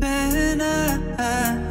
When I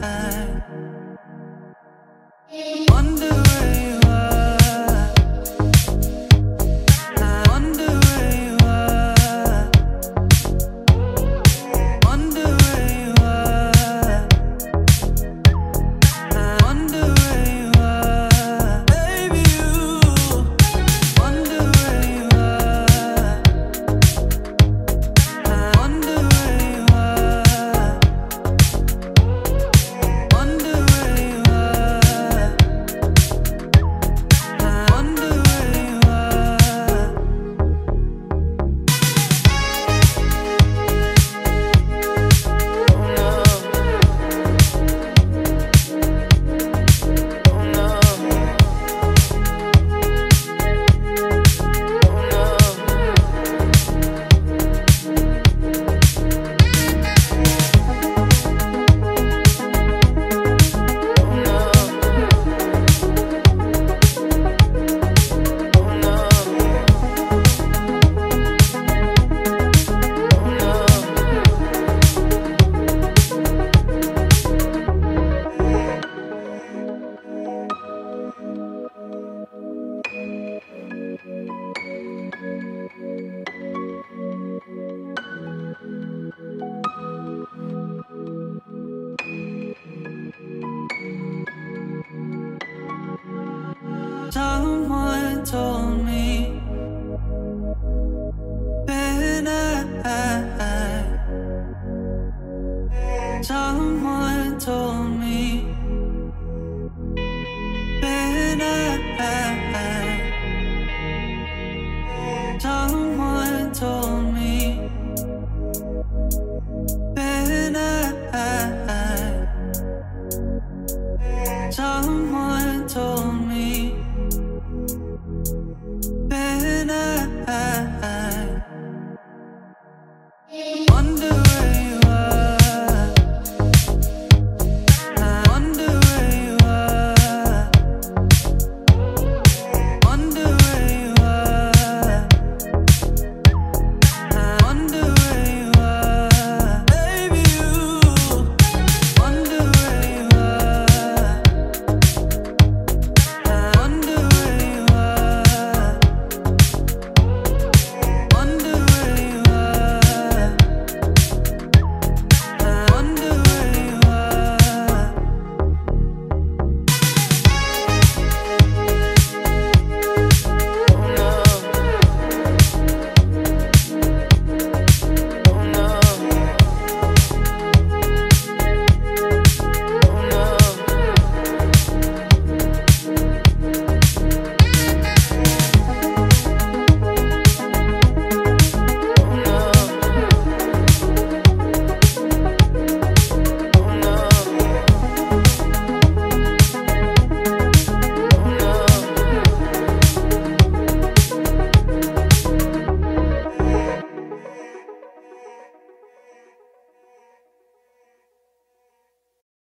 Then I, someone told me. Then I, someone I